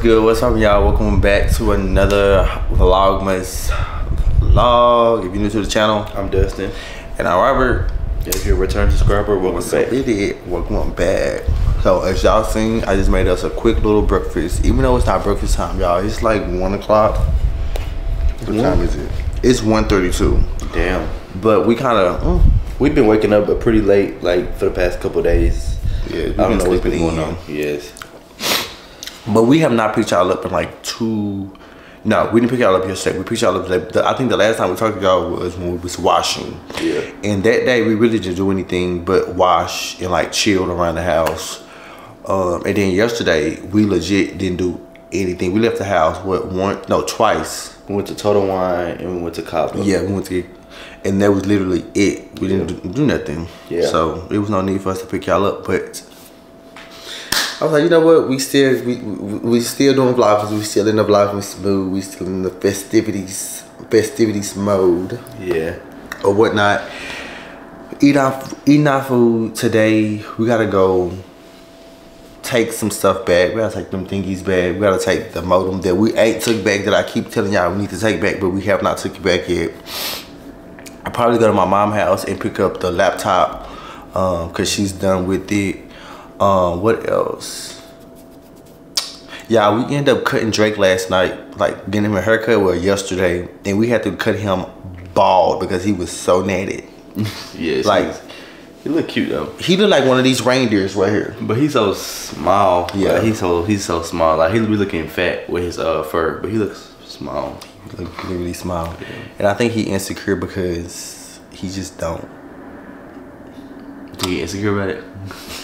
What's good? What's up, y'all? Welcome back to another Vlogmas vlog. If you're new to the channel, I'm Dustin. and I'm Rhobert. If you're a return subscriber, welcome So back. it is welcome back. So as y'all seen, I just made us a quick little breakfast. Even though it's not breakfast time, y'all, it's like one o'clock. What Yeah. time is it? It's 1.32. Damn. But we kind of, mm. We've been waking up but pretty late, like for the past couple days. yeah, I don't been know what's been sleeping going in. on. Yes. But we have not picked y'all up in like two. No, we didn't pick y'all up yesterday. We picked y'all up. Today. The- I think the last time we talked to y'all was when we was washing. Yeah. And that day we really didn't do anything but wash and like chilled around the house. Um, and then yesterday we legit didn't do anything. We left the house what one no twice. We went to Total Wine and we went to Cabo. Yeah, we went to and that was literally it. We didn't do, do nothing. Yeah. So it was no need for us to pick y'all up, but. I was like, you know what? We still we we, we still doing vlogs. We still in the vlogging mood. We still in the festivities festivities mode Yeah. or whatnot. Eat our eating our food today. We gotta go take some stuff back. We gotta take them thingies back. We gotta take the modem that we ain't took back that I keep telling y'all we need to take back, but we have not took it back yet. I probably go to my mom's house and pick up the laptop um, cause she's done with it. Um, what else? Yeah, we ended up cutting Drake last night, like getting him a haircut well yesterday, and we had to cut him bald because he was so natted. Yes. Like- he look cute though. He looked like one of these reindeers right here. But he's so small. Yeah. Like, he's so he's so small. Like he be looking fat with his uh fur, but he looks small. He looked really, small, and I think he insecure because he just don't. He insecure about it.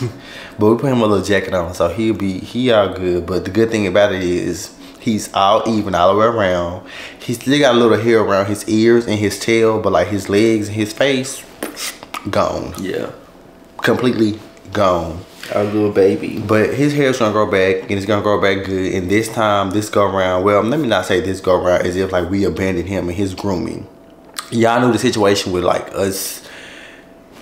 But we put him a little jacket on, so he'll be he all good. But the good thing about it is he's all even all the way around. He still got a little hair around his ears and his tail, but like his legs and his face, gone, Yeah. completely gone. Our little baby. But his hair's gonna grow back, and it's gonna grow back good. And this time, this go around, well, let me not say this go around as if like we abandoned him and his grooming. Y'all knew the situation with like us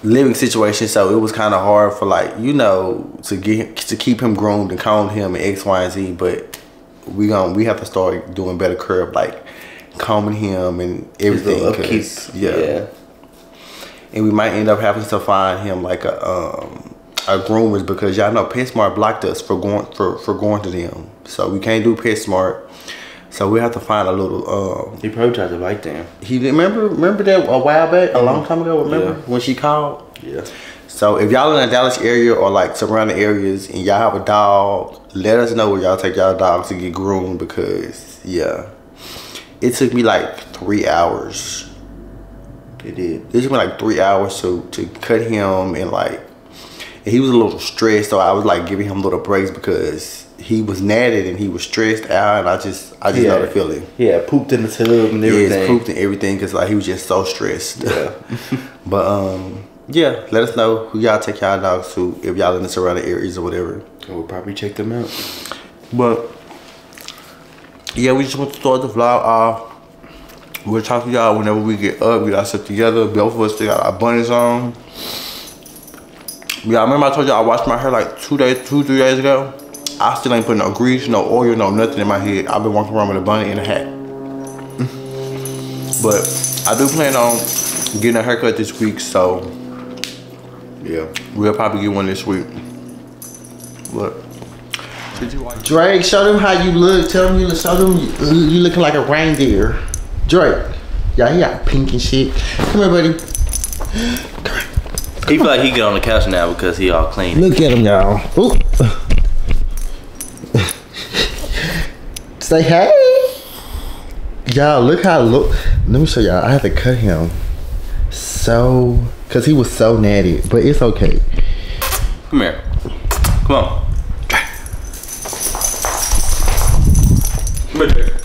living situation, so it was kind of hard for like you know to get to keep him groomed and comb him and X, Y, and Z. But we gon' we have to start doing better curb like combing him and everything. upkeep. 'cause, yeah and we might end up having to find him like a um a groomers because y'all know PetSmart blocked us for going for for going to them, so we can't do PetSmart. So we have to find a little. Um, He probably tried to bite them. he remember remember that a while back, a long time ago. Remember Yeah. when she called? Yeah. So if y'all in the Dallas area or like surrounding areas and y'all have a dog, let us know where y'all take y'all dogs to get groomed because yeah, it took me like three hours It did. it took me like three hours to to cut him and like and he was a little stressed so i was like giving him a little breaks because he was natted and he was stressed out and i just i just know the feeling Yeah, pooped in the tub and yeah everything. it's pooped and everything because like he was just so stressed Yeah. but um yeah let us know who y'all take y'all dogs to if y'all in the surrounding areas or whatever We'll probably check them out. but yeah we just want to start the vlog off we'll talk to y'all whenever we get up we got stuff together both of us still got our bunnies on Yeah, I remember I told y'all I washed my hair like two days, two, three days ago. I still ain't put no grease, no oil, no nothing in my head. I've been walking around with a bunny and a hat. Mm. But I do plan on getting a haircut this week, so yeah, we'll probably get one this week. Look. Drake, show them how you look. Tell them you look. show them you, you looking like a reindeer. Drake, yeah, he got pink and shit. Come here, buddy. He feel like he get on the couch now because he all clean. Look at him, y'all. Say hey. Y'all, look how look. Let me show y'all. I had to cut him so, cause he was so natty, but it's okay. Come here. Come on. Come here.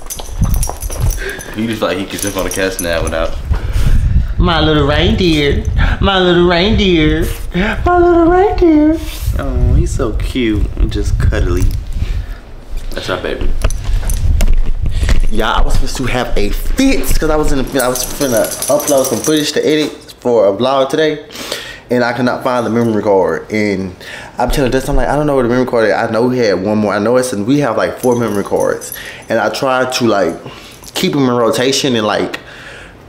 He just like he could jump on the couch now without. My little reindeer. My little reindeer. My little reindeer. Oh, he's so cute and just cuddly. That's our baby. Yeah, I was supposed to have a fit because I was in the, I was finna upload some footage to edit for a vlog today. and I could not find the memory card. And I'm telling this I'm like, I don't know where the memory card is. I know we had one more. I know it's and we have like four memory cards, and I tried to like keep them in rotation and like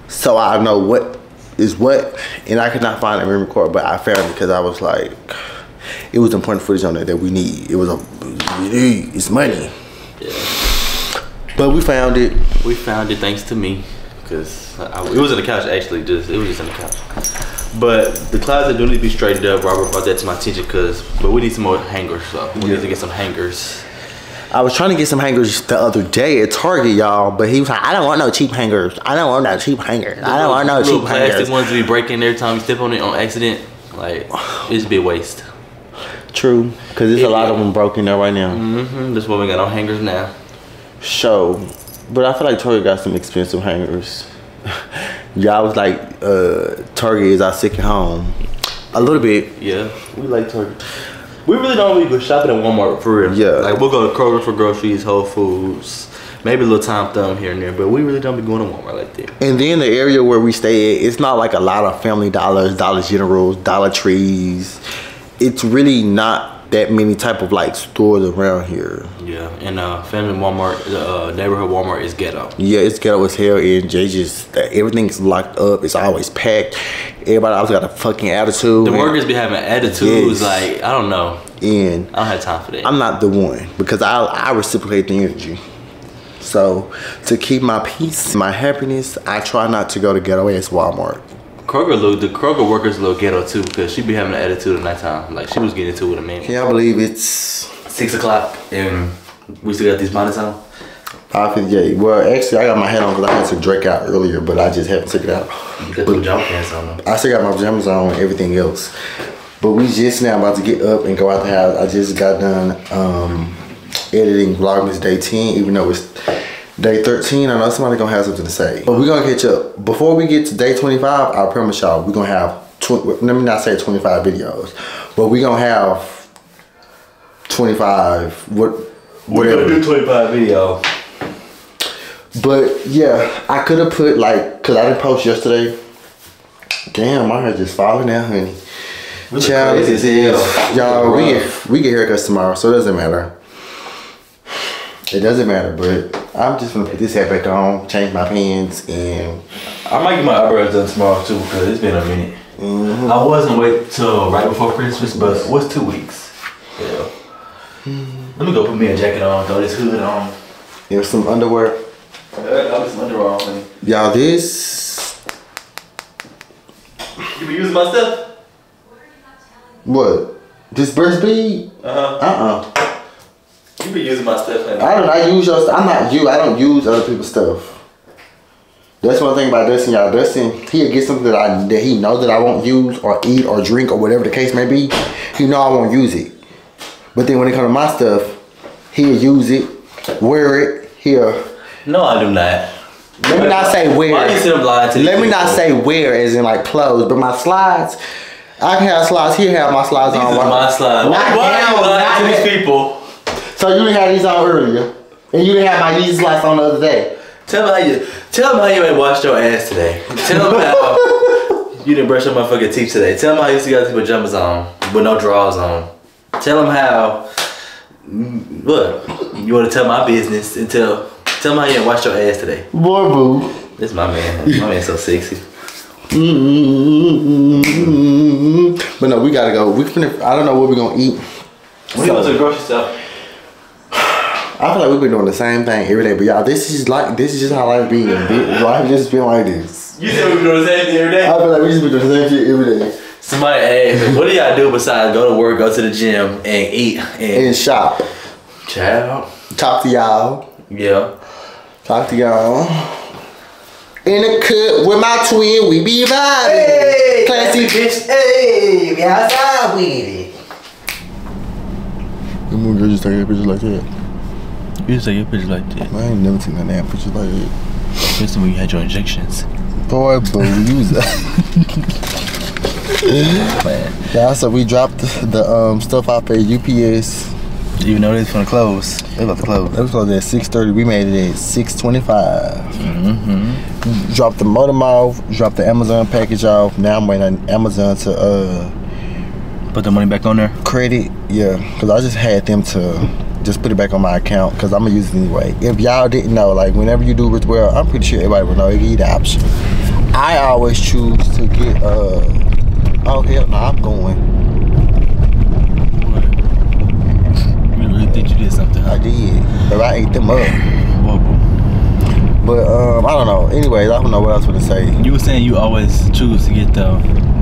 so I know what is what. And I could not find the memory card, but I found it because I was like, it was important footage on there that we need. It was a we need. It's money. But we found it. We found it thanks to me, because it was in the couch actually. Just it was just in the couch. But the closet do need to be straightened up. Rhobert brought that to my attention, cause but we need some more hangers. So we Yeah. need to get some hangers. I was trying to get some hangers the other day at Target, y'all, but he was like, I don't want no cheap hangers. I don't want no cheap hangers. I don't want no little cheap plastic hangers. ones to be breaking every time you step on it on accident. Like it's be a waste. True, because there's a lot of them broken there right now. Mm-hmm. That's why we got on hangers now. So, but I feel like Target got some expensive hangers. Y'all was like, uh, Target is our second home. A little bit. Yeah, we like Target. We really don't really go shopping at Walmart for real. Yeah. Like we'll go to Kroger for groceries, Whole Foods, maybe a little Tom Thumb here and there, but we really don't be going to Walmart like that. And then the area where we stay at, it's not like a lot of Family Dollars, Dollar Generals, Dollar Trees. It's really not that many type of like stores around here. Yeah, and uh, family Walmart, the uh, neighborhood Walmart is ghetto. Yeah, it's ghetto as hell, and they just that everything's locked up. It's always packed. Everybody always got a fucking attitude. The workers be having attitudes Yes. like I don't know. and I don't have time for that. I'm not the one because I I reciprocate the energy. So to keep my peace, my happiness, I try not to go to ghetto ass Walmart. Kroger, little, the Kroger workers a little ghetto too because she be having an attitude at nighttime. Like she was getting into it with a man. Can y'all believe it's Six o'clock and we still got these bonnets on. five fifty eight? Well, actually, I got my hat on because I had to Drake out earlier, but I just haven't took it out. You got the jump pants on them. I still got my pajamas on and everything else. But we just now about to get up and go out the house. I just got done um, editing Vlogmas Day 10, even though it's day 13. I know somebody gonna have something to say. But we're gonna catch up. Before we get to day 25, I promise y'all, we're gonna have, let me not say 25 videos, but we're gonna have 25, what, whatever. 25 video. But yeah, I could have put like, cause I didn't post yesterday. Damn, my hair just falling out, honey. look Child, crazy is hell. y'all. We get we get haircuts tomorrow, so it doesn't matter. It doesn't matter, but I'm just gonna put this hat back on, change my pants, and I might get my eyebrows done tomorrow too because it's been a minute. Mm-hmm. I wasn't wait till right before Christmas, but what's two weeks? Yeah. Let me go put me a jacket on, throw this hood on. there's some underwear. Got some underwear on. Y'all, this You been using my stuff? what? This breast bead? Uh huh. Uh uh You be using my stuff, honey. I don't. I use your. I'm not you. I don't use other people's stuff. That's one thing about Dustin, y'all. Dustin, he'll get something that I that he know that I won't use or eat or drink or whatever the case may be. He know I won't use it. But then when it comes to my stuff, he'll use it, wear it. He'll No, I do not. let me not say wear. Why you sit up lying to these Let me not people? say wear as in like clothes, but my slides. I can have slides. He'll have my slides These on. while- my slides. Not Why, are you lying to these people? So you didn't have these on earlier, and you didn't have my Yeezy slides on the other day. Tell me how you tell me how you ain't washed your ass today. Tell me how you didn't brush your motherfucking teeth today. Tell me how you still got these pajamas on with no drawers on. Tell them how. mm, What you want to tell my business and tell tell me how you ain't washed your ass today. Boy, boo. This my man. My man so sexy. But no, we gotta go. We finna, I don't know what we're gonna eat. When you go to the grocery store, I feel like we've been doing the same thing every day. But y'all, this is like this is just how life be. Life just been like this. you said we been doing the same thing every day. I feel like we just been doing the same shit every day. Somebody asked me, what do y'all do besides go to work, go to the gym, and eat? And And shop. child, Talk to y'all. yeah. Talk to y'all. In the cut with my twin, we be vibing. Classy bitch. Hey, we outside with it. The moon girl just taking pictures like that. You just take your picture like that. I ain't never seen that damn picture like that. Especially when you had your injections. Boy, boo, use Man. Yeah, so we dropped the, the um, stuff off at UPS. Even though it's gonna close, they about to close. It was closed at 6.30. We made it at 6.25. Mm-hmm. Dropped the modem off. Dropped the Amazon package off. Now I'm waiting on Amazon to uh Put the money back on there. credit. Yeah, because I just had them to just put it back on my account because I'm gonna use it anyway. If y'all didn't know, like whenever you do Rich Well, I'm pretty sure everybody will know. They give you the option. I always choose to get. uh Oh hell no, I'm going. You really think you did something, I did, but I ate them up. But um, I don't know. Anyways, I don't know what was gonna say. You were saying you always choose to get the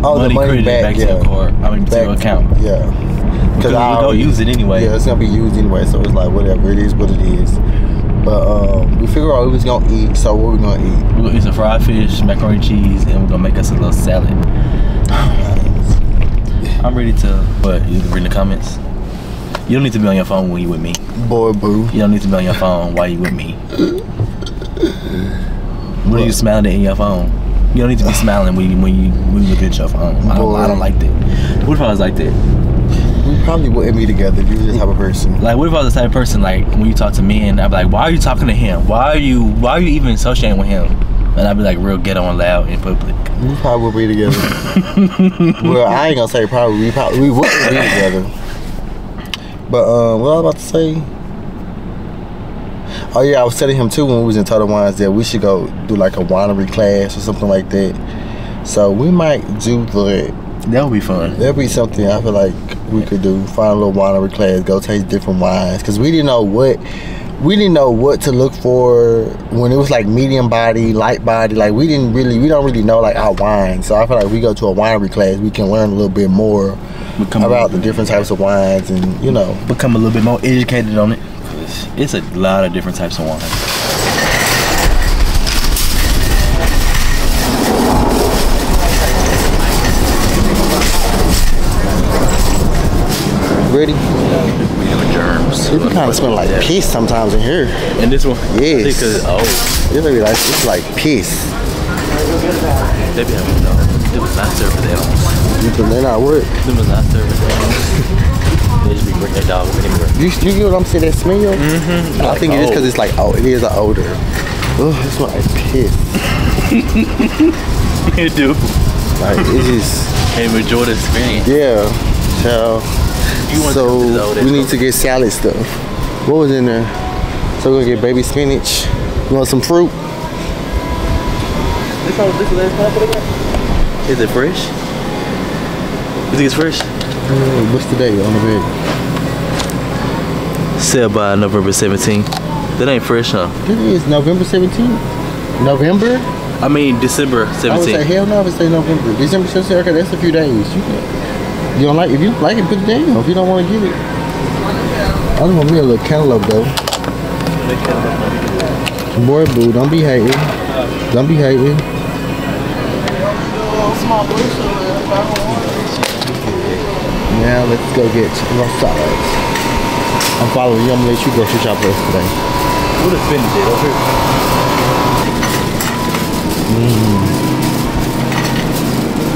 Oh, money, the money credit back, back, yeah. to your card. I mean, to your account. Yeah. Because I don't use it anyway. Yeah, it's gonna be used anyway, so it's like whatever. It is what it is. But um, we figure out we was gonna eat. So what we gonna eat? We're gonna eat some fried fish, macaroni and cheese, and we're gonna make us a little salad. I'm ready to. What? You can read in the comments. You don't need to be on your phone when you with me. Boy, boo. You don't need to be on your phone while you with me. What are you smiling at in your phone? You don't need to be smiling when you when you when you look at your phone. I don't, I don't like that. What if I was like that? We probably wouldn't be together if you was this type of person. Like, what if I was the type of person like when you talk to me and I'd be like, why are you talking to him? Why are you why are you even associating with him? And I'd be like real ghetto and loud in public. We probably would be together. well, I ain't gonna say probably. We probably we wouldn't be together. But um, what I was about to say. Oh yeah, I was telling him too when we was in Total Wines that we should go do like a winery class or something like that. So we might do that. That would be fun. That'd be something I feel like we could do. Find a little winery class, go taste different wines, cause we didn't know what we didn't know what to look for when it was like medium body, light body. Like we didn't really, we don't really know like our wine. So I feel like we go to a winery class, we can learn a little bit more Become about the different types of wines, and you know, become a little bit more educated on it. It's a lot of different types of wine. Ready. We have germs. It be kind of smell like piss sometimes in here. And this one, Yes. Because oh, It be like it's like piss. they be having no. It was not for the animals. Then I what? It was not for the animals. They just be bringing their dogs anywhere. You, you get what I'm saying? That smell? Mm-hmm. I think it is because it's like oh, it is an odor. Oh, it smells like piss. you do. Like it just And enjoy the experience. yeah. So, You so to know we need to get salad stuff. What was in there? So we're gonna get baby spinach. You want some fruit? This how this last pineapple they got? Is it fresh? You think it's fresh? Mm, what's the date on the bed? Sell by November 17th. That ain't fresh, huh? It is November 17th. November? I mean December 17th. I would say hell no. I would say November. December 17th. Okay, that's a few days. You, can, you don't like if you like it, put it down. If you don't want to get it, I just want me a little cantaloupe though. Boy, boo, don't be hating. Don't be hating. Now let's go get more salads. I'm following you. I'm gonna let you grocery shop us today. What is spinach at over here?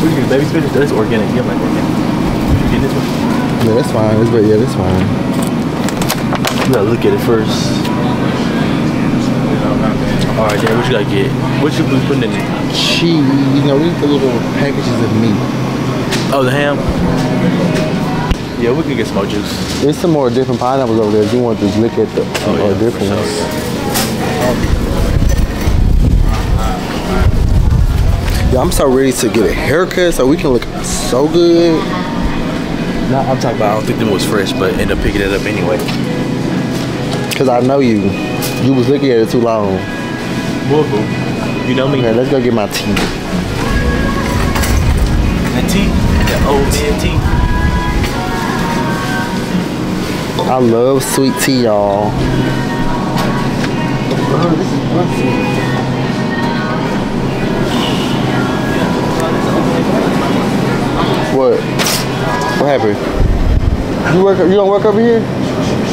What you get, baby spinach? That's organic. You like organic. Get this one? Yeah, that's fine. That's right. Yeah, that's fine. You gotta look at it first. Alright, then what you gotta get? What you putting in it? Cheese. You know, these are little packages of meat. Oh, the ham? Yeah, we can get some more juice. There's some more different pineapples over there. If you want to just look at the Oh, yeah, different sure, ones. Yeah, I'm so ready to get a haircut so we can look so good. No, I'm talking about I don't think them was fresh, but end up picking it up anyway. Cause I know you. You was looking at it too long. Boo boo. You know me. Okay, let's go get my tea. That tea, The old man tea. I love sweet tea, y'all. What? What happened? You work? You don't work over here?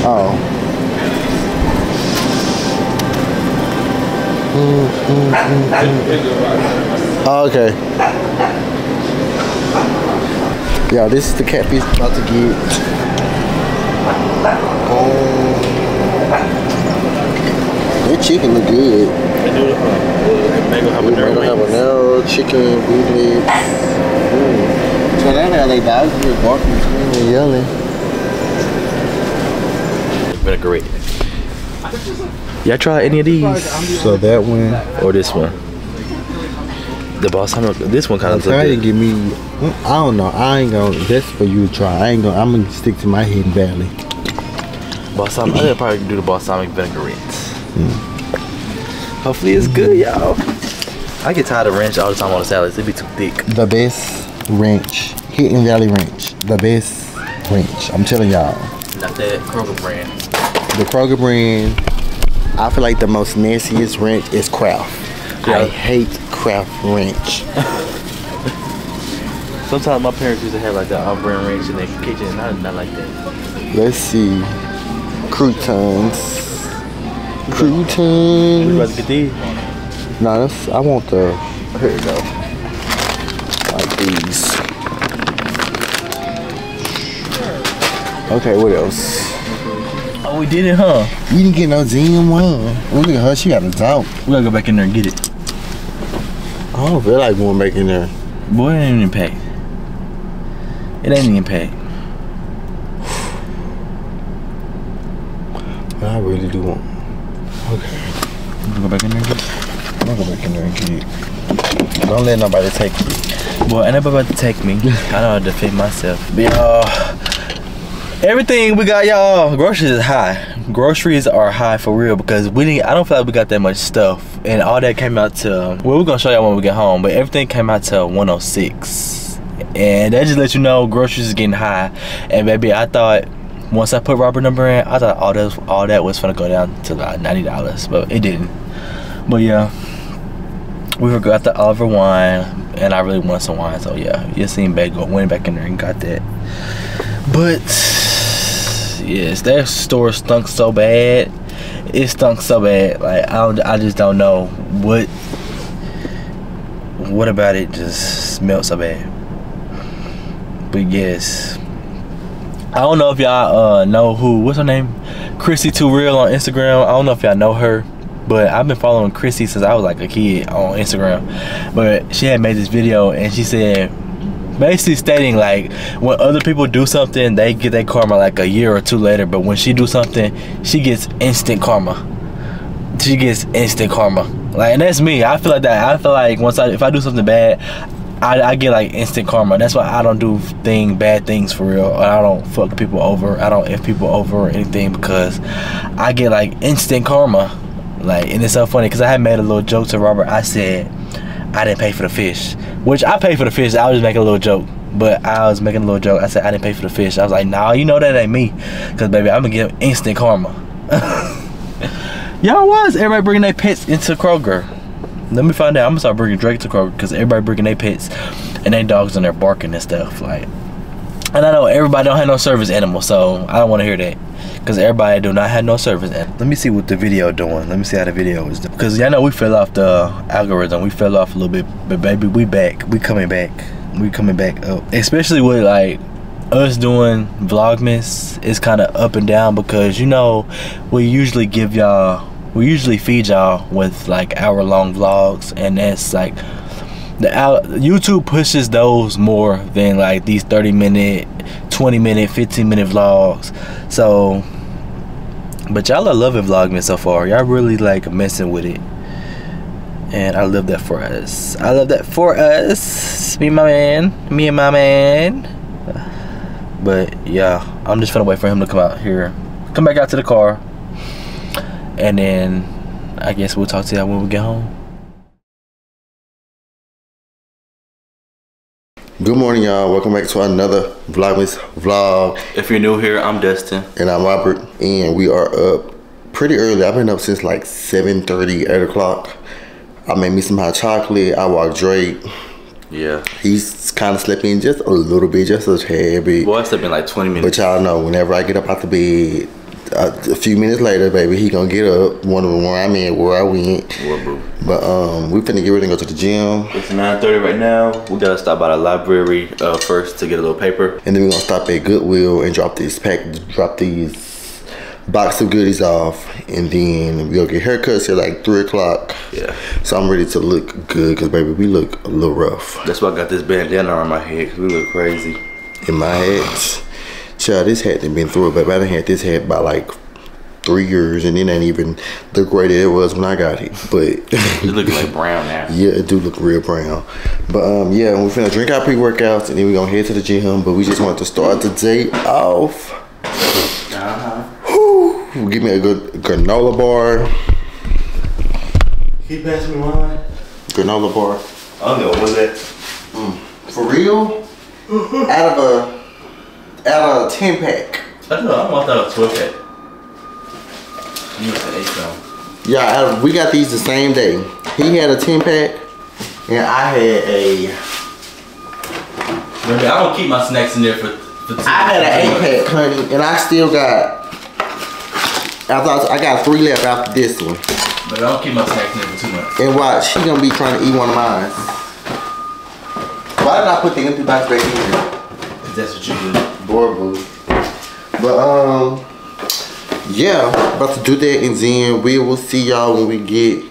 Oh. Mm, mm, mm, mm. Oh, okay. Yeah, this is the catfish about to get. That chicken look good. They do the uh, mango Mango habanero, chicken, bootleg. Mm. So that how they dogs just barking, screaming, and yelling. Vinaigrette. Y'all try any of these? So that one, Or this one? The boss, I'm this one kind of try to looks give me. I don't know. I ain't gonna. That's for you to try. I ain't gonna. I'm gonna stick to my hidden valley. balsamic. I think probably do the balsamic vinaigrette. Hmm. Hopefully it's good, y'all. I get tired of ranch all the time on the salads. It'd be too thick. The best ranch, Hidden Valley Ranch. The best ranch. I'm telling y'all. Not that Kroger brand. The Kroger brand. I feel like the most nastiest ranch is Kraft. I hate Kraft ranch. Sometimes my parents used to have like the off brand ranch in their kitchen, and I did not like that. Let's see. Croutons. Croutons. You about to get these? No, that's, I want the. Here we go. Okay, what else? Oh, we did it, huh? You didn't get no Zen one. Oh, look at her. She got a dog. We gotta go back in there and get it. I don't feel like going back in there. Boy, it ain't even packed. It ain't even packed. I really do want. Okay. We go back in there and get it. I'm gonna go back in there and get it. Don't let nobody take it. Boy, ain't nobody about to take me. I know how to defend myself. But y'all, everything we got, y'all, groceries is high. Groceries are high for real because we didn't. I don't feel like we got that much stuff, and all that came out to. Well, we're gonna show y'all when we get home, but everything came out to 106, and that just lets you know groceries is getting high. And baby, I thought. Once I put Rhobert number in, I thought all that all that was gonna go down to like ninety dollars, but it didn't. But yeah, we forgot the Oliver wine, and I really want some wine. So yeah, you seen go went back in there and got that. But yes, that store stunk so bad. It stunk so bad. Like I I just don't know what what about it just smelled so bad. But yes. I don't know if y'all uh, know who what's her name? Chrissy Too Real on Instagram. I don't know if y'all know her. But I've been following Chrissy since I was like a kid on Instagram. But she had made this video and she said basically stating like when other people do something they get their karma like a year or two later. But when she do something she gets instant karma. She gets instant karma. Like and that's me. I feel like that. I feel like once i if i do something bad I, I get like instant karma. That's why i don't do thing bad things for real. I don't fuck people over. I don't f people over or anything because i get like instant karma. Like and it's so funny because i had made a little joke to robert. I said I didn't pay for the fish. Which I paid for the fish. I was just making a little joke. But I was making a little joke. I said I didn't pay for the fish. I was like, nah, you know that ain't me. Cause baby, I'm gonna get instant karma. Y'all was everybody bringing their pets into Kroger. Let me find out. I'm gonna start bringing Drake to Kroger because everybody bringing their pets and their dogs and their barking and stuff. Like, and I know everybody don't have no service animal, so I don't want to hear that because everybody do not have no service animal. Let me see what the video doing. Let me see how the video is doing. Because y'all know we fell off the algorithm. We fell off a little bit, but baby, we back. We coming back. We coming back up. Especially with like us doing vlogmas it's kind of up and down because you know we usually give y'all we usually feed y'all with like hour long vlogs and that's like the out youtube pushes those more than like these 30 minute 20 minute 15 minute vlogs. So but y'all are loving vlogmas so far. Y'all really like messing with it. And i love that for us. I love that for us. Me and my man. Me and my man. But yeah, I'm just gonna wait for him to come out here, come back out to the car, and then I guess we'll talk to y'all when we get home. Good morning, y'all. Welcome back to another Vlogmas vlog. If you're new here, I'm Dustin. And I'm Rhobert, and we are up pretty early. I've been up since like 7.30, 8 o'clock. I made me some hot chocolate. I walked Drake. Yeah. He's kind of sleeping just a little bit, just a tad bit. Boy, it's been like 20 minutes. But y'all know, whenever I get up out the bed, uh, a few minutes later, baby, he gonna get up, wondering where I'm at, where I went. But um, we finna get ready and go to the gym, It's 9:30 right now. We gotta stop by the library uh, first to get a little paper. and then we gonna stop at Goodwill and drop these pack, drop these box of goodies off, and then we go get haircuts at like three o'clock. Yeah. So I'm ready to look good, cause baby, we look a little rough. That's why I got this bandana on my head, 'cause we look crazy. In my hat, child, this hat done been through it, but I done had this hat by like three years, and it ain't even the great it was when I got it. But It looking like brown now. Yeah, it do look real brown. But um, yeah, we're finna drink our pre-workouts and then we gonna head to the gym. But we just want to start the day off. Uh-huh. Whew, give me a good granola bar. Can you pass me one? Granola bar. I don't know, what's that? For real? out of a out of a ten pack. I don't know, I want that 12 pack. You 8. Yeah, we got these the same day. He had a ten pack, and I had a Remember, I don't keep my snacks in there for, for two. I had an eight pack, honey, and I still got. I thought I got three left after this one. But I don't keep my snacks in there for two months. And watch, she gonna be trying to eat one of mine. Why did I put the empty box back in here? Cause that's what you do. But um, yeah, about to do that, and then we will see y'all when we get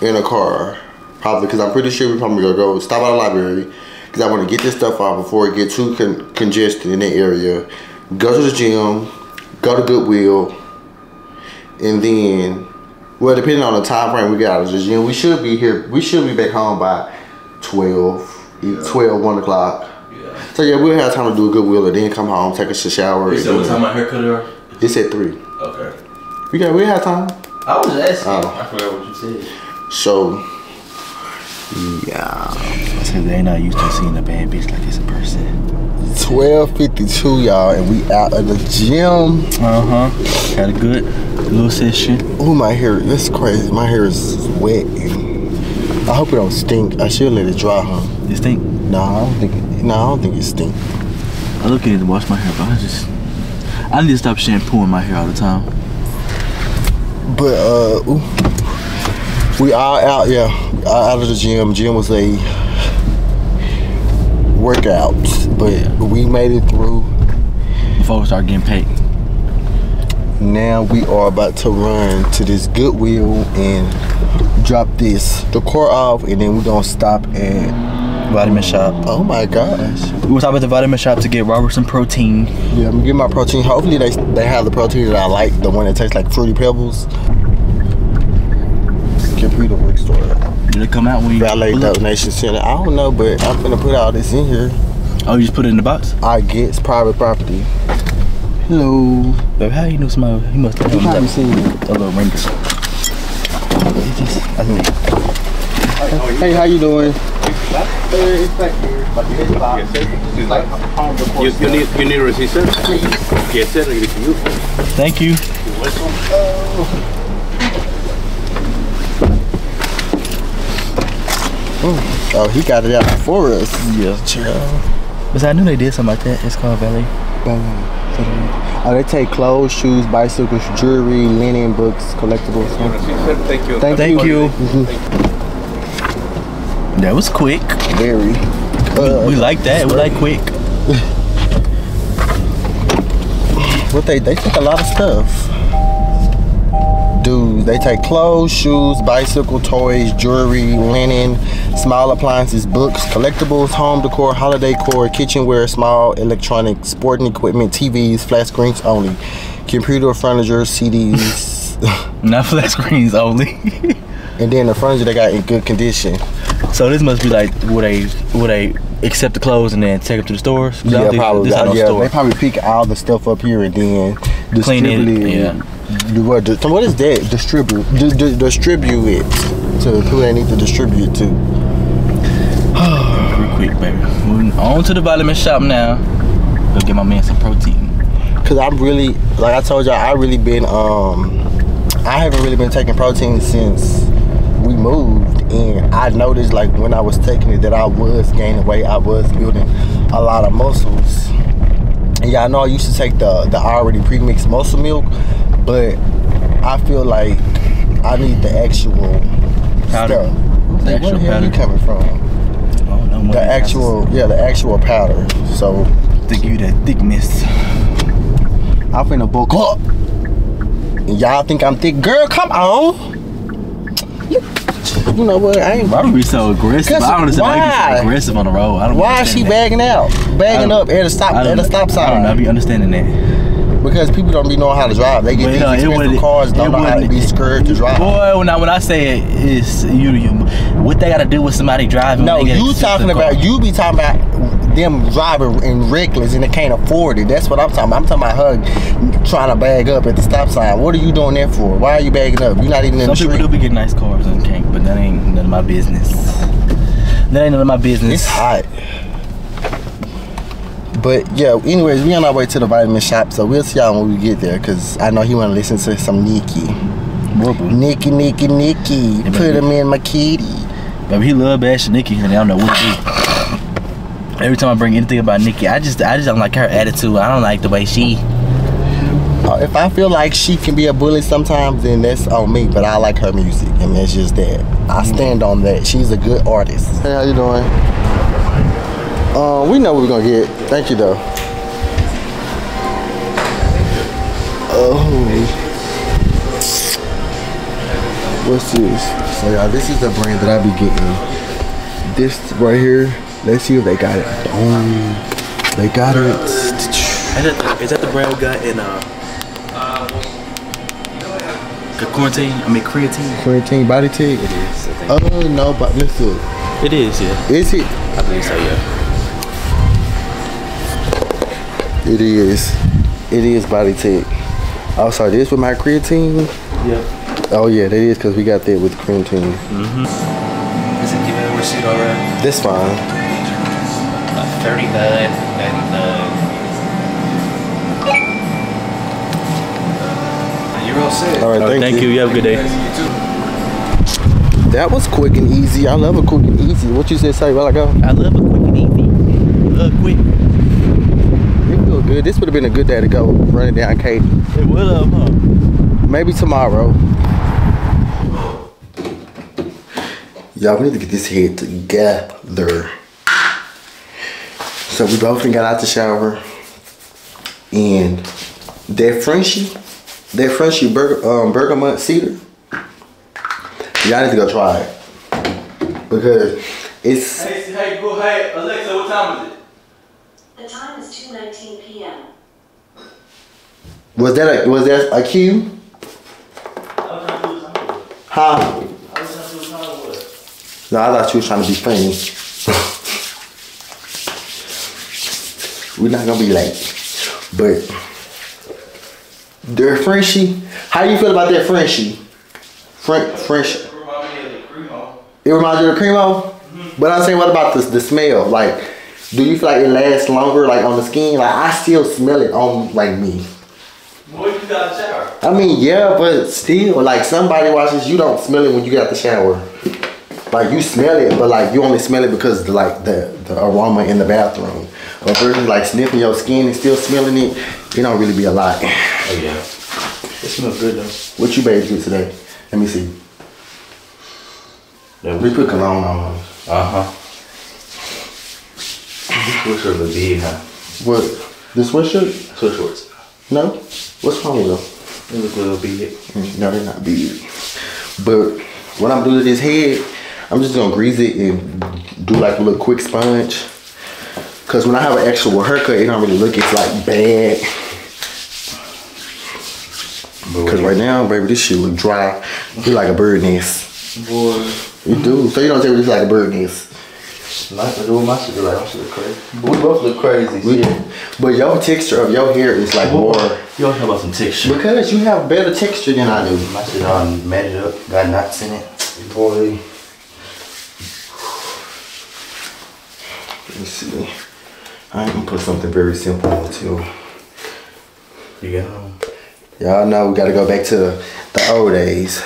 in a car. Probably, cause I'm pretty sure we're probably gonna go stop at the library, cause I want to get this stuff off before it gets too con- congested in that area. Go to the gym, go to Goodwill, and then, well, depending on the time frame we get out of the gym, we should be here. We should be back home by 12, either 12, 1 o'clock. Yeah. So yeah, we'll have time to do a Goodwill and then come home, take us a shower. You and said what then- time my haircut are? It's at three. Okay. We got we have time. I was asking. Oh. I forgot what you said. So yeah. So they not used to seeing a bad bitch like this in person. Twelve fifty two y'all and we out of the gym. Uh huh. Had a good little session. Oh my hair, this is crazy. My hair is wet. I hope it don't stink. I should let it dry, huh? You think? Nah, I don't think it, no, I don't think it stink. I look at to wash my hair, but I just I need to stop shampooing my hair all the time. But uh ooh, we are out, yeah. Out of the gym. Gym was a workout. But Yeah. we made it through. Before we start getting paid. Now we are about to run to this Goodwill and drop this the core off and then we're gonna stop at Vitamin Shoppe. oh my gosh. We will stop at the Vitamin Shoppe to get Robertson protein. Yeah, I'm gonna get my protein. Hopefully they they have the protein that I like, the one that tastes like fruity pebbles. Computer bookstore. Did it come out when you Valet donation center. I don't know, but I'm gonna put all this in here. Oh, you just put it in the box? I get private property. Hello. Baby, how you know somebody? He must have You done probably that. seen. A little ring. He just, I think, Hey, how you doing? You, you need you need a receipt, sir? Yes, sir. Give it to you. thank you. Oh, he got it out before us. Yeah. Child. But I knew they did something like that. It's called valet. Oh, they take clothes, shoes, bicycles, jewelry, linen, books, collectibles. Receipt, sir. Thank you. Thank, Thank you. Mm-hmm. That was quick. Very. Uh, we like that. We like quick. what they they take a lot of stuff. Dude, they take clothes, shoes, bicycle, toys, jewelry, linen, small appliances, books, collectibles, home decor, holiday decor, kitchenware, small electronics, sporting equipment, TVs, flat screens only, computer furniture, CDs, Not flat screens only. and then the furniture they got in good condition. So this must be like would they would they accept the clothes and then take them to the stores? Yeah, probably. This no yeah, store. they probably pick all the stuff up here and then distribute it. yeah. What, so what is that? Distribute, di- di- distribute it to who they need to distribute to. Real quick, baby. Moving on to the Vitamin Shoppe now. Go get my man some protein. Cause I'm really, like I told y'all, I really been, um, I haven't really been taking protein since we moved, and I noticed like when I was taking it that I was gaining weight, I was building a lot of muscles. And y'all know I used to take the the already pre-mixed muscle milk, but I feel like I need the actual Powder. stuff. The Where actual the hell you coming from? Oh no, The actual, yeah, the actual powder. So to give you that thickness. I'm finna bulk up. Y'all think I'm thick. Girl, come on. You, you know what? I ain't. Why would be so aggressive? I don't understand why you be so aggressive on the road. I don't Why is she that. bagging out? Bagging up don't- at a stop don't at a stop sign? I don't know. I be understanding that. Because people don't be knowing how to drive. They get But, these it expensive cars, don't know how to be scared to drive. Boy, when I when I say it, it's you, you what they got to do with somebody driving. No, when they get you talking car? about you be talking about them driving in reckless and they can't afford it. That's what I'm talking about. I'm talking about her trying to bag up at the stop sign. What are you doing that for? Why are you bagging up? You're not even in Some the people street. do be getting nice cars and can't, but that ain't none of my business. That ain't none of my business. It's hot. But yeah, anyways, we on our way to the Vitamin Shoppe, so we'll see y'all when we get there. Cause I know he wanna listen to some Nicki, Whoop-a. Nicki, Nicki, Nicki. Put him in my kitty. Baby, he love bashing Nicki, and I don't know what to do. Every time I bring anything about Nicki, I just I just don't like her attitude. I don't like the way she. Uh, if I feel like she can be a bully sometimes, then that's on me. But I like her music, and that's just that. I stand on that. She's a good artist. Hey, how you doing? Uh, we know what we're gonna get. Thank you, though. Oh, what's this? So yeah, this is the brand that I be getting. This right here. Let's see if they got it. Boom. They got it. Is that, is that the brand we got in uh? The quarantine. I mean creatine. Quarantine BodyTech. It is. Oh no, but listen. It is. Yeah. Is it? I believe so. Yeah. It is. It is BodyTech. Oh, sorry, this with my creatine? Yeah. Oh yeah, that is because we got that with creatine. Does it give you a receipt already? That's fine. Uh, Thirty-nine ninety-nine. You're all set. All right, Oh, thank, thank you. You have a good day. That was quick and easy. I love a quick and easy. What you say, say while I go? I love a quick and easy. Love quick. It feel good. This would have been a good day to go running down Katy. It will have, huh? Maybe tomorrow. Y'all, we need to get this head together. So we both done got out the shower. And that Frenchie, that Frenchie burger, um, bergamot cedar, y'all need to go try it. Because it's, Hey, hey, go, hey, Alexa, what time is it? The time is 2:19 p.m. was that a, was that a cue? Huh? No, I thought you was trying to be funny. We're not gonna be late. But their Frenchie, how do you feel about that Frenchie? French French. It reminds you of Cremo? Mm-hmm. But I'm saying what about the the smell? Like, do you feel like it lasts longer like on the skin? Like I still smell it on like me. Boy, you got a shower. I mean, yeah, but still, like some body washes, you don't smell it when you got the shower. Like you smell it, but like you only smell it because the, like the the aroma in the bathroom. But versus like sniffing your skin and still smelling it, it don't really be a lot. Oh, yeah. It smells good, though. What you bathed with today? Let me see. That We put cologne on. Uh-huh. This sweatshirt look big, huh? What? This sweatshirt? Sweatshorts. No. What's wrong with them? They look a little big. Mm, No, they're not big. But what I'm doing to this head, I'm just gonna grease it and do like a little quick sponge. Cause when I have an actual haircut, it don't really look it's like bad. Cause right now, baby, this shit look dry. Look like a bird nest. Boy. You do. So you don't tell me this like a bird nest. Nice to do with my shit look like. My shit crazy. But we both look crazy. We- shit. But your texture of your hair is like more You always talk about some texture. because you have better texture than I do. My shit all matted up, got knots in it. Boy. Let me see. I ain't gonna put something very simple on too. You got home. Y'all know we gotta go back to the, the old days.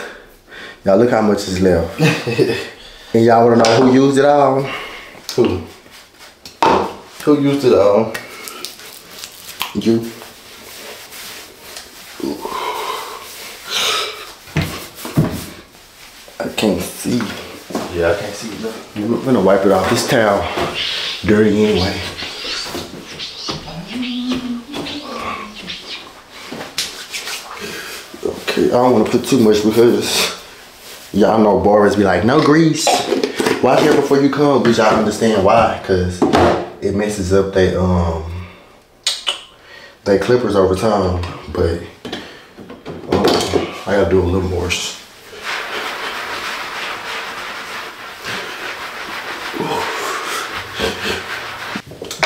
Y'all look how much is left. and y'all wanna know who used it all? Who? Who used it all? You. I can't see. Yeah, I can't see nothing. I'm gonna wipe it off. This towel dirty anyway. I don't want to put too much because y'all know barbers be like, no grease. Wash hair before you come, but y'all understand why, cause it messes up they um they clippers over time. But um, I gotta do a little more.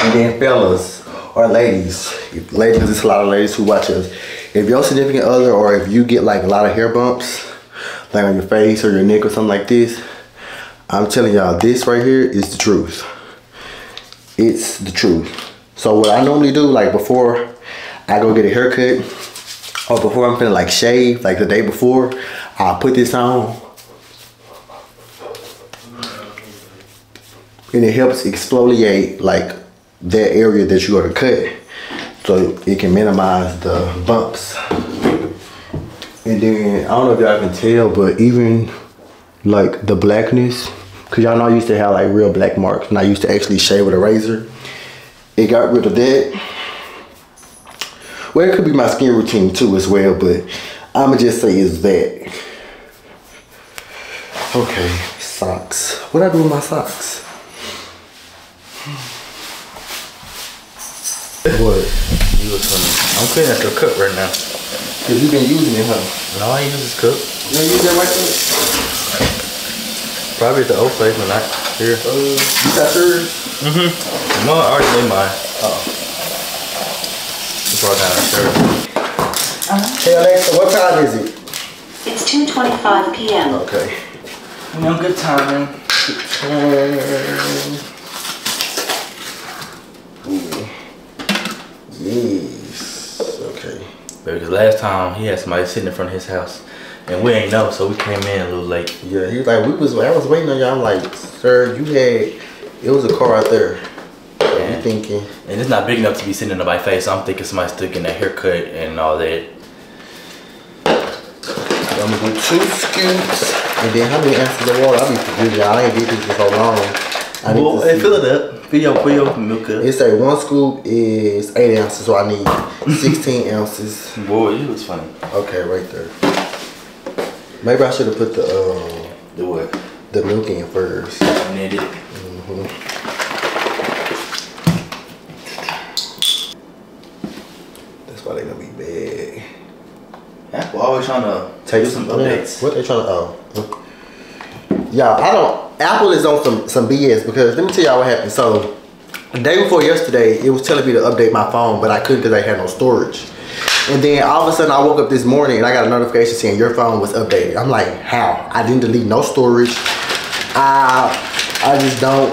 And then fellas or ladies, ladies, there's a lot of ladies who watch us. If your significant other or if you get like a lot of hair bumps, like on your face or your neck or something like this, I'm telling y'all, this right here is the truth. It's the truth. So what I normally do, like before I go get a haircut, or before I'm finna like shave, like the day before, I'll put this on. And it helps exfoliate like that area that you're gonna cut. So it can minimize the bumps. And then I don't know if y'all can tell, but even like the blackness, cause y'all know I used to have like real black marks and I used to actually shave with a razor. It got rid of that. Well, it could be my skin routine too as well, but I'ma just say it's that. Okay, socks. What I do with my socks? What? You was funny. I'm cleaning up your cup right now. Cause you been using it, huh? No, I use this cup. You don't use that right there? Probably at the old place when I here. Uh, you got yours? No, I already made mine. Oh. Brought down a shirt. Hey Alexa, what time is it? It's 2:25 p.m. Okay. You know, good timing. Yes. Okay. Because last time he had somebody sitting in front of his house, and we ain't know, so we came in a little late. Yeah, he was like, we was. I was waiting on you. I'm like, sir, you had. It was a car out there. Yeah. You thinking? And it's not big enough to be sitting in nobody's face. So I'm thinking somebody stuck in a haircut and all that. I'm gonna do two scoops, and then how many ounces of water? I'll be forgetting. I ain't did this for so long. I need Well, to hey, fill it up. Fill your, fill your milk up. It say one scoop is eight ounces, so I need 16 ounces. Boy, you was funny. Okay, right there. Maybe I should have put the uh, The what? the milk in first. Knitted. That's why they gonna be bad. Apple always trying to Take some updates. What they trying to? Oh, yeah. I don't. Apple is on some some BS because let me tell y'all what happened. So the day before yesterday, it was telling me to update my phone, but I couldn't because I had no storage. And then all of a sudden, I woke up this morning and I got a notification saying your phone was updated. I'm like, how? I didn't delete no storage. I I just don't.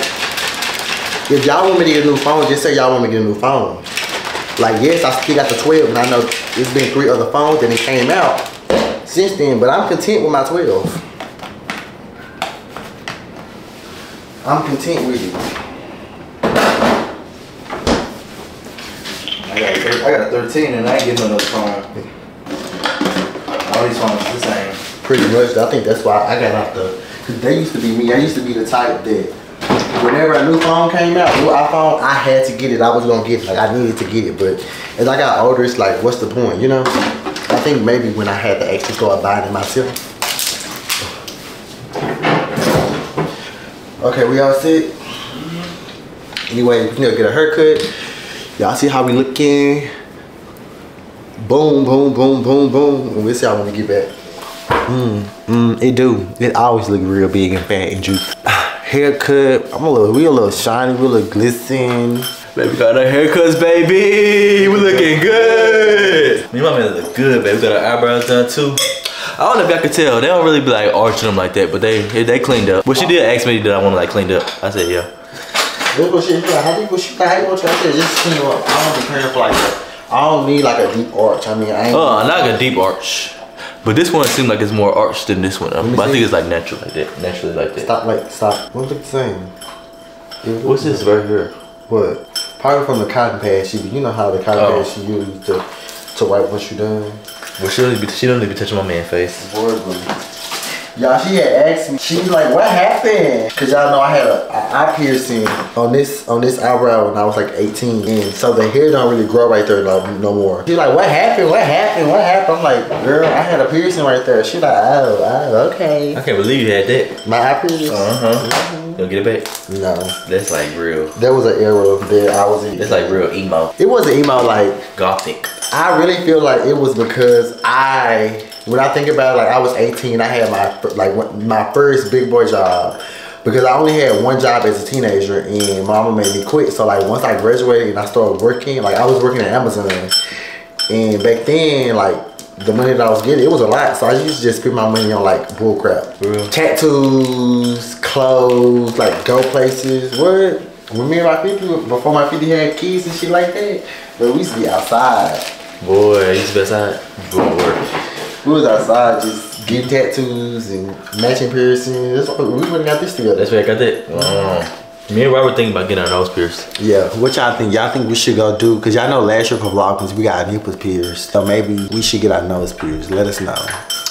If y'all want me to get a new phone, just say y'all want me to get a new phone. Like, yes, I still got the 12, and I know it's been three other phones and it came out since then, but I'm content with my 12. I'm content with it. I got, a I got a 13 and I ain't getting another phone. All these phones the same. Pretty much. I think that's why I got off the. Cause they used to be me. I used to be the type that whenever a new phone came out, new iPhone, I had to get it. I was gonna get it. Like I needed to get it. But as I got older, it's like, what's the point? You know? I think maybe when I had to actually start buying it myself. Okay, we all sit. Anyway, you know, get a haircut. Y'all see how we looking? Boom, boom, boom, boom, boom. And we'll see how when we get back. Mm, it do. It always look real big and fat and juicy. Haircut. I'm a little, we a little shiny, we a little glisten. Baby got our haircuts, baby. We looking good. Me and my man look good, baby. We got our eyebrows done too. I don't know if y'all can tell. They don't really be like arching them like that, but they they cleaned up. But she did ask me did I want to like cleaned up. I said yeah. This what shit, like, how do you, what you, how you want you to just skin up? I don't be caring for like that. I don't need like a deep arch. I mean, I ain't. Uh, not like a deep arch. But this one seemed like it's more arched than this one. But I think it's like natural like that. Naturally like that. Stop, like, stop. What look the same? What's this right here? What? Probably from the cotton pad she, you know how the cotton Oh. pad she used to, to wipe once you're done. Well, she don't be, she don't need to be touching my man face. Y'all, she had asked me. She was like, "What happened?" Cause y'all know I had a, a eye piercing on this on this eyebrow when I was like 18, and so the hair don't really grow right there like, no more. She's like, "What happened? What happened? What happened?" I'm like, "Girl, I had a piercing right there." She like, "Oh, oh okay." I can't believe you had that. My eye piercing? Uh huh. You gonna get it back? No, That's like real. that was an era that I was in. That's like real emo. It wasn't emo like Gothic. I really feel like it was because I, when I think about it, like I was 18, I had my like my first big boy job because I only had one job as a teenager and mama made me quit. So like once I graduated and I started working, like I was working at Amazon, and back then like the money that I was getting, it was a lot. So I used to just spend my money on like bull crap, Real. tattoos, clothes, like go places. What? When me and my 50, before my 50 had kids and shit like that, but we used to be outside. Boy, I used to be outside doing work. We was outside just getting tattoos and matching piercings. That's why we wouldn't got this together. That's where I got that. Mm. Me and Rhobert thinking about getting our nose pierced. Yeah, what y'all think? Y'all think we should go do? Cause y'all know last year for Vlogmas we got our nipples pierced, so maybe we should get our nose pierced. Let us know.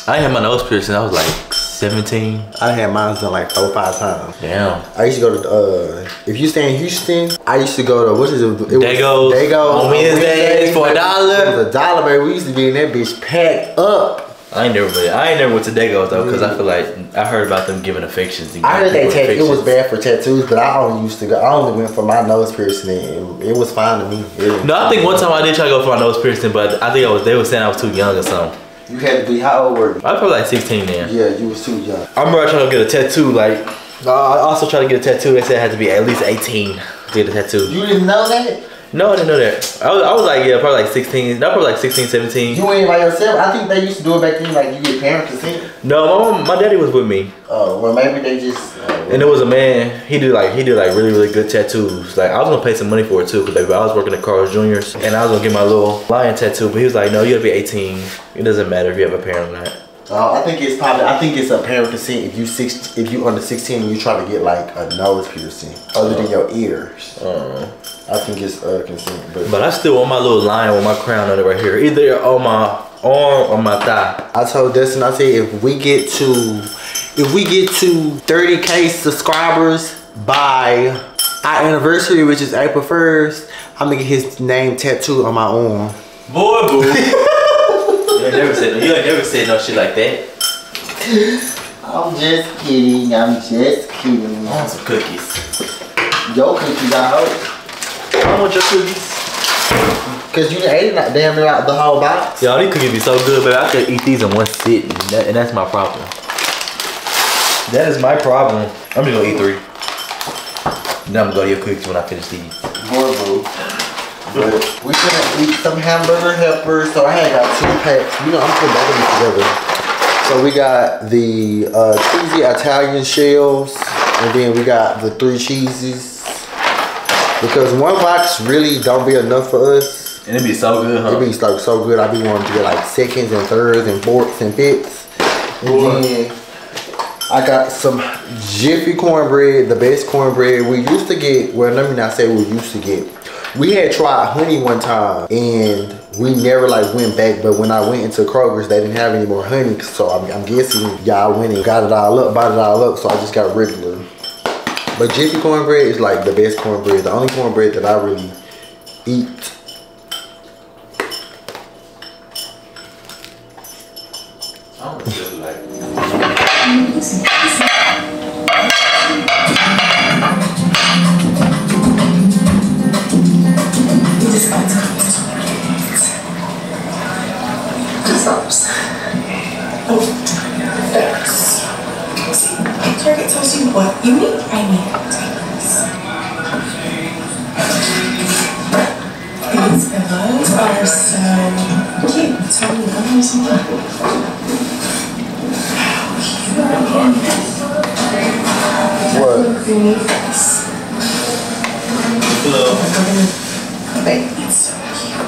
I had my nose pierced and I was like 17. I had mine done like four, five times. Damn. I used to go to uh, if you stay in Houston, I used to go to what is it? it was, Dago's Dago's on Wednesdays for a dollar. It was a dollar, baby. We used to be in that bitch packed up. I ain't never been. I ain't never went to Dago's though, cause I feel like I heard about them giving affections. and I heard they take it was bad for tattoos, but I only used to go. I only went for my nose piercing, and it was fine to me. It- No, I think one time I did try to go for my nose piercing, but I think I was. They were saying I was too young or something. You had to be how old were you? I was probably like 16 then. Yeah, you was too young. I remember trying to get a tattoo. Like I also tried to get a tattoo. They said I had to be at least 18 to get a tattoo. You didn't know that? No, I didn't know that. I was, I was like, yeah, probably like 16. No, probably like 16, 17. You went by yourself? I think they used to do it back then, like you get parent consent. No, my mom, my daddy was with me, Oh, well maybe they just. Uh, and it was a man. He did like he did like really really good tattoos. Like I was gonna pay some money for it too, because I was working at Carl's Jr.'s, and I was gonna get my little lion tattoo. But he was like, no, you to be 18. It doesn't matter if you have a parent or not. Uh, I think it's probably. I think it's a parent consent if you six if you under sixteen and you try to get like a nose piercing other than your ears. Uh, I think it's uh consent, but. but I still want my little lion with my crown on it right here, either on my arm or my thigh. I told Dustin, I said if we get to if we get to 30k subscribers by our anniversary, which is April 1st, I'm gonna get his name tattooed on my arm. Boy, boo. you ain't never said no. You ain't never said no shit like that. I'm just kidding, I'm just kidding. I want some cookies. Your cookies out. I want your cookies. Cause you ate it damn near out the whole box. Y'all, these cookies be so good, but I could eat these in one sitting, that, and that's my problem. That is my problem. I'm just gonna eat three. Then I'm gonna go to your cookies when I finish these. Horrible. But we gonna eat some hamburger helpers. So I had got two packs. You know, I'm putting of these together. So we got the uh, cheesy Italian shells, and then we got the three cheeses. Because one box really don't be enough for us. And it be so good, huh? It be like so good. I'd be wanting to get like seconds and thirds and fourths and fifths. And Boy. then I got some Jiffy cornbread, the best cornbread we used to get. Well, let me not say we used to get. We had tried honey one time and we never like went back. But when I went into Kroger's, they didn't have any more honey. So I'm, I'm guessing y'all went and got it all up, bought it all up. So I just got regular. But Jiffy cornbread is like the best cornbread. The only cornbread that I really eat. Target tells you what you need. I need tightness. These pillows are so cute. Tell me one more something. What? Beneath this. Wait, it's so cute.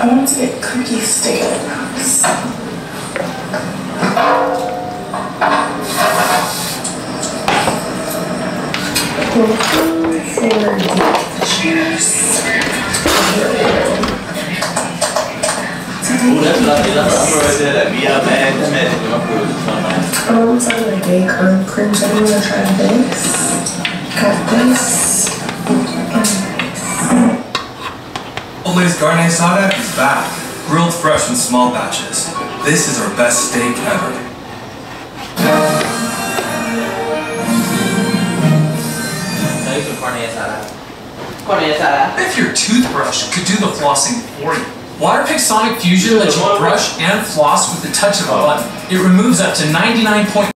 I want to get cookie sticks. Ooh, that's man, my food was so nice. Um, like day cream, chili, I'm gonna try this. Got this. Olay's Carne Asada is back, grilled fresh in small batches. This is our best steak ever. If your toothbrush could do the flossing for you. Waterpik Sonic Fusion lets you brush and floss with the touch of a button. It removes up to 99.